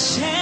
chance.